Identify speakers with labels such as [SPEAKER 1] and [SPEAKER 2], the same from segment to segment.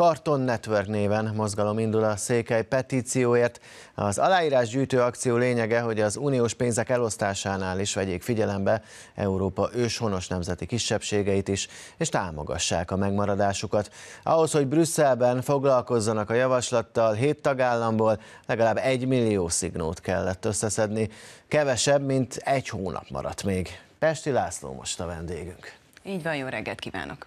[SPEAKER 1] Karton Network néven mozgalom indul a székely petícióért. Az aláírásgyűjtő akció lényege, hogy az uniós pénzek elosztásánál is vegyék figyelembe Európa őshonos nemzeti kisebbségeit is, és támogassák a megmaradásukat. Ahhoz, hogy Brüsszelben foglalkozzanak a javaslattal, hét tagállamból legalább egy millió szignót kellett összeszedni. Kevesebb, mint egy hónap maradt még. Pesti László most a vendégünk.
[SPEAKER 2] Így van, jó reggelt kívánok!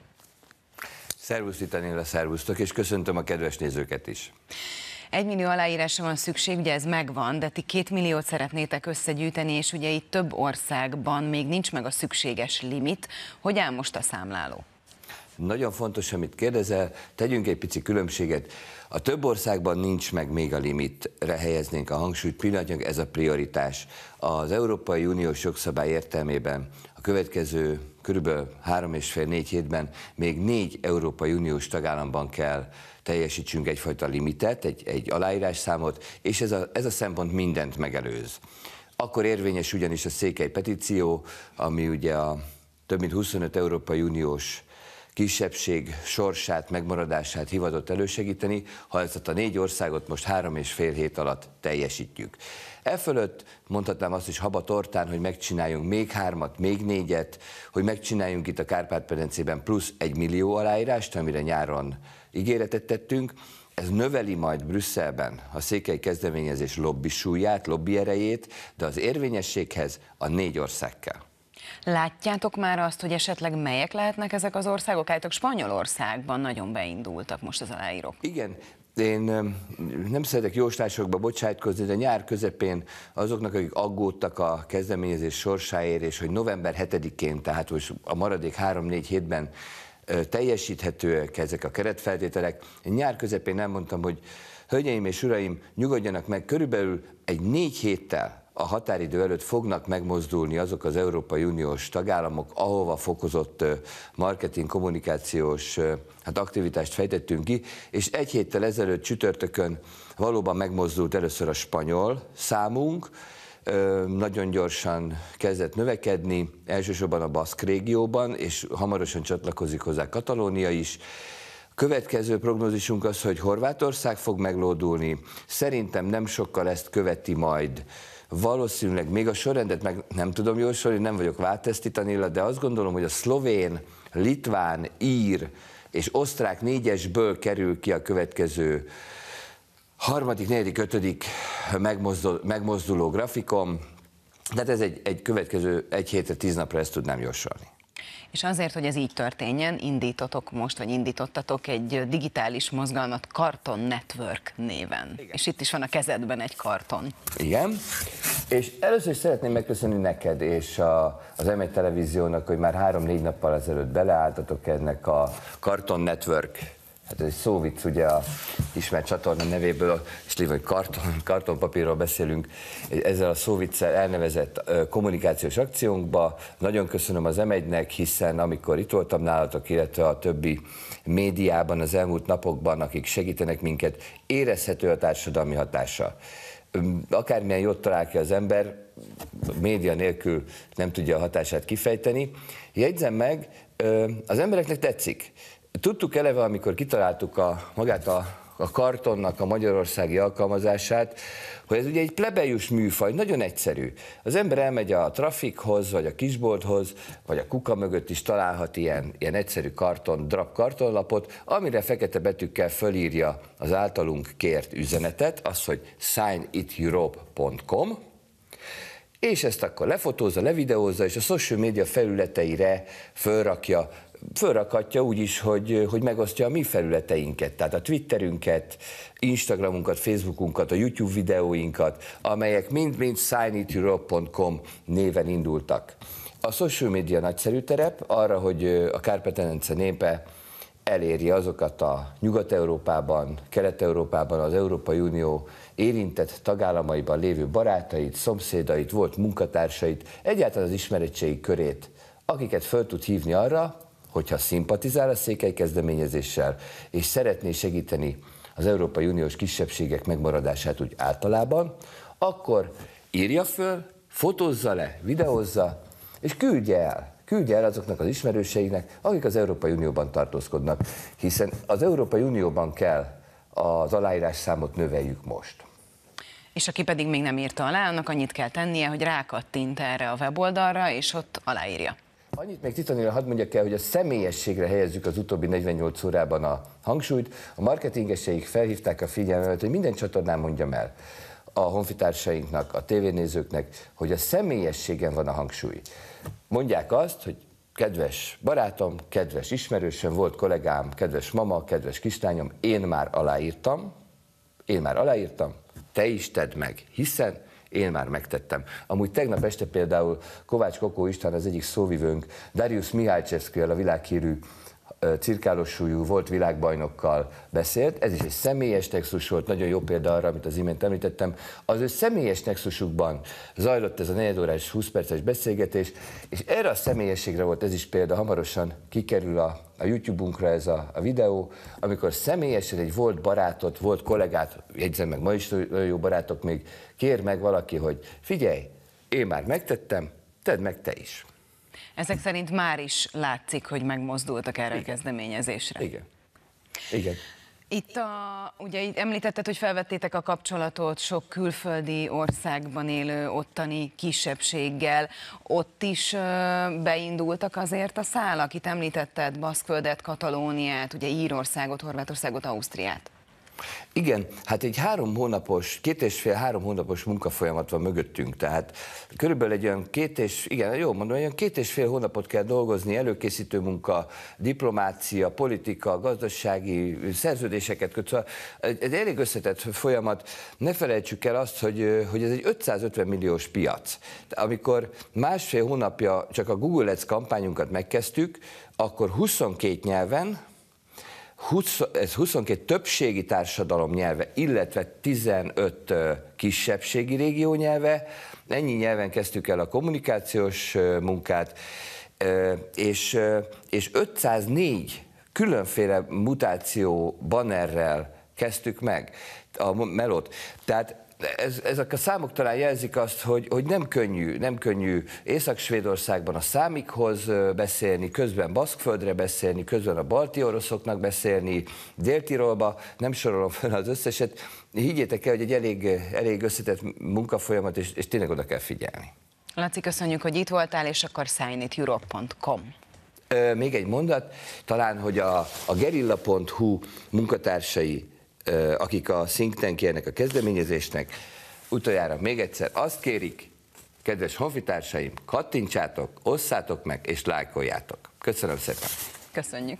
[SPEAKER 3] Szervusz Itanilla, szervusztok, és köszöntöm a kedves nézőket is.
[SPEAKER 2] Egy millió aláírásra van szükség, ugye ez megvan, de ti két milliót szeretnétek összegyűjteni, és ugye itt több országban még nincs meg a szükséges limit. Hogy áll most a számláló?
[SPEAKER 3] Nagyon fontos, amit kérdezel, tegyünk egy pici különbséget. A több országban nincs meg még a limitre helyeznénk a hangsúlyt, pillanatnyilag ez a prioritás. Az Európai Uniós jogszabály értelmében a következő körülbelül három és fél négy hétben még négy Európai Uniós tagállamban kell teljesítsünk egyfajta limitet, egy, egy aláírásszámot, és ez a, ez a szempont mindent megelőz. Akkor érvényes ugyanis a székely petíció, ami ugye a több mint 25 Európai Uniós kisebbség sorsát, megmaradását hivatott elősegíteni, ha ezt a négy országot most három és fél hét alatt teljesítjük. E fölött mondhatnám azt is haba tortán, hogy megcsináljunk még hármat, még négyet, hogy megcsináljunk itt a Kárpát-Perencében plusz egy millió aláírást, amire nyáron ígéretet tettünk, ez növeli majd Brüsszelben a székely kezdeményezés lobby súlyát, lobby erejét, de az érvényességhez a négy ország kell.
[SPEAKER 2] Látjátok már azt, hogy esetleg melyek lehetnek ezek az országok? Állítok Spanyolországban nagyon beindultak most az aláírók.
[SPEAKER 3] Igen, én nem szeretek jóslásokba bocsájtkozni, de nyár közepén azoknak, akik aggódtak a kezdeményezés sorsáért, és hogy november 7-én, tehát most a maradék 3-4 hétben teljesíthetőek ezek a keretfeltételek. Én nyár közepén nem mondtam, hogy hölgyeim és uraim, nyugodjanak meg, körülbelül egy négy héttel a határidő előtt fognak megmozdulni azok az Európai Uniós tagállamok, ahova fokozott marketing, kommunikációs hát aktivitást fejtettünk ki, és egy héttel ezelőtt csütörtökön valóban megmozdult először a spanyol számunk, nagyon gyorsan kezdett növekedni, elsősorban a Baszk régióban, és hamarosan csatlakozik hozzá Katalónia is. Következő prognózisunk az, hogy Horvátország fog meglódulni. Szerintem nem sokkal ezt követi majd valószínűleg még a sorrendet meg nem tudom jósolni, nem vagyok váltesztitanilla, de azt gondolom, hogy a szlovén, litván, ír és osztrák négyesből kerül ki a következő harmadik, negyedik, ötödik megmozdul, megmozduló grafikon, tehát ez egy, egy következő egy hétre, tíz napra ezt tudnám jósolni.
[SPEAKER 2] És azért, hogy ez így történjen, indítotok most, vagy indítottatok egy digitális mozgalmat Karton Network néven. Igen. És itt is van a kezedben egy karton.
[SPEAKER 3] Igen. És először is szeretném megköszönni neked és a, az m televíziónak, hogy már három-négy nappal ezelőtt beleálltatok ennek a Karton Network hát ez egy szóvic ugye a ismert csatorna nevéből, és lévő, hogy karton, kartonpapírról beszélünk, ezzel a szóviccel elnevezett kommunikációs akciónkba. Nagyon köszönöm az m hiszen amikor itt voltam nálatok, illetve a többi médiában az elmúlt napokban, akik segítenek minket, érezhető a társadalmi hatása. Akármilyen jót talál ki az ember, média nélkül nem tudja a hatását kifejteni. Jegyzem meg, az embereknek tetszik. Tudtuk eleve, amikor kitaláltuk a, magát a, a kartonnak a magyarországi alkalmazását, hogy ez ugye egy plebejus műfaj, nagyon egyszerű. Az ember elmegy a trafikhoz, vagy a kisbolthoz, vagy a kuka mögött is találhat ilyen, ilyen egyszerű karton, drap kartonlapot, amire fekete betűkkel fölírja az általunk kért üzenetet, az, hogy signiteurope.com, és ezt akkor lefotózza, levideózza, és a social media felületeire fölrakja fölrakatja úgy is, hogy, hogy megosztja a mi felületeinket, tehát a Twitterünket, Instagramunkat, Facebookunkat, a YouTube videóinkat, amelyek mind-mind signiteurope.com néven indultak. A social media nagyszerű terep arra, hogy a Kárpát-Enence népe eléri azokat a Nyugat-Európában, Kelet-Európában, az Európai Unió érintett tagállamaiban lévő barátait, szomszédait, volt munkatársait, egyáltalán az ismeretségi körét, akiket föl tud hívni arra, hogyha szimpatizál a székely kezdeményezéssel, és szeretné segíteni az Európai Uniós kisebbségek megmaradását úgy általában, akkor írja föl, fotózza le, videózza, és küldje el küldje el azoknak az ismerőseinek, akik az Európai Unióban tartózkodnak, hiszen az Európai Unióban kell az aláírás számot növeljük most.
[SPEAKER 2] És aki pedig még nem írta alá, annak annyit kell tennie, hogy rákattint erre a weboldalra, és ott aláírja.
[SPEAKER 3] Annyit még Titanira hadd mondjak el, hogy a személyességre helyezzük az utóbbi 48 órában a hangsúlyt. A marketingeseik felhívták a figyelmet, hogy minden csatornán mondjam el a honfitársainknak, a tévénézőknek, hogy a személyességen van a hangsúly. Mondják azt, hogy kedves barátom, kedves ismerősöm, volt kollégám, kedves mama, kedves kislányom, én már aláírtam, én már aláírtam, te is tedd meg, hiszen én már megtettem. Amúgy tegnap este például Kovács Kokó István, az egyik szóvivőnk, Darius Mihálycseszkővel, a világhírű cirkálós súlyú volt világbajnokkal beszélt, ez is egy személyes nexus volt, nagyon jó példa arra, amit az imént említettem. Az ő személyes nexusukban zajlott ez a negyed órás, 20 perces beszélgetés, és erre a személyességre volt ez is példa, hamarosan kikerül a, a YouTube-unkra ez a, a videó, amikor személyesen egy volt barátot, volt kollégát, jegyzem meg, ma is nagyon jó barátok még, kér meg valaki, hogy figyelj, én már megtettem, tedd meg te is.
[SPEAKER 2] Ezek szerint már is látszik, hogy megmozdultak erre Igen. a kezdeményezésre.
[SPEAKER 3] Igen. Igen.
[SPEAKER 2] Itt a, ugye itt említetted, hogy felvettétek a kapcsolatot sok külföldi országban élő ottani kisebbséggel. Ott is beindultak azért a szálak. Itt említetted Baszkföldet, Katalóniát, ugye Írországot, Horvátországot, Ausztriát.
[SPEAKER 3] Igen, hát egy három hónapos, két és fél, három hónapos munkafolyamat van mögöttünk, tehát körülbelül egy olyan két és, igen, jó mondom, olyan két és fél hónapot kell dolgozni, előkészítő munka, diplomácia, politika, gazdasági szerződéseket köt. Szóval egy elég összetett folyamat. Ne felejtsük el azt, hogy, hogy ez egy 550 milliós piac. Amikor másfél hónapja csak a Google Ads kampányunkat megkezdtük, akkor 22 nyelven, 20, ez 22 többségi társadalom nyelve, illetve 15 kisebbségi régió nyelve. Ennyi nyelven kezdtük el a kommunikációs munkát, és, és 504 különféle mutáció bannerrel kezdtük meg a melót. Tehát ez, ezek a számok talán jelzik azt, hogy, hogy nem könnyű, nem könnyű Észak-Svédországban a számikhoz beszélni, közben Baszkföldre beszélni, közben a balti oroszoknak beszélni, Dél-Tirolba, nem sorolom fel az összeset. Higgyétek el, hogy egy elég, elég összetett munkafolyamat, és, és tényleg oda kell figyelni.
[SPEAKER 2] Laci, köszönjük, hogy itt voltál, és akkor signiteurope.com.
[SPEAKER 3] Még egy mondat, talán, hogy a, a gerilla.hu munkatársai akik a think tankjének a kezdeményezésnek, utoljára még egyszer azt kérik, kedves honfitársaim, kattintsátok, osszátok meg és lájkoljátok. Köszönöm szépen!
[SPEAKER 2] Köszönjük!